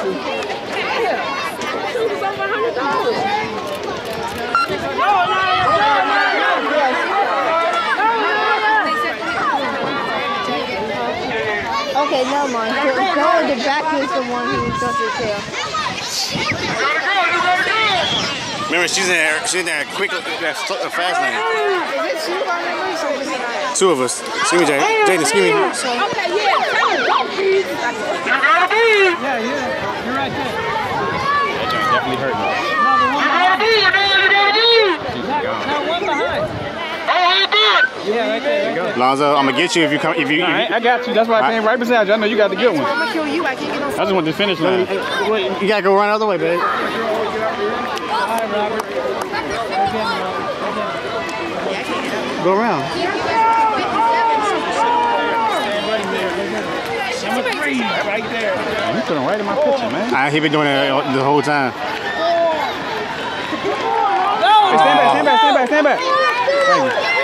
Shoot is over hundred dollars. Okay, never mind. Go, go the back is the one who doesn't care. Remember, she's in there. She's in there quick, that sl- fast lane. Is it two on members or? Two of us. Excuse me, Jay. Jaden, excuse me. Okay, yeah. Tell him, go, please. Yeah, yeah. You're right there. That joint definitely hurt me. No, the one behind. No, one behind. Yeah, right there. Right there. Lonzo, I'm gonna get you if you come. If you. All right, If I got you. That's why I came right beside you. I know you got the good one. I'm gonna kill you. I can't get no I just want to finish line. you, you gotta go run the other way, babe. All right, Robert. Go around. Number right there. You put him right in my picture, man. I, he been doing it the whole time. Hey, stand back, stand back, stand back, stand back. Thank you.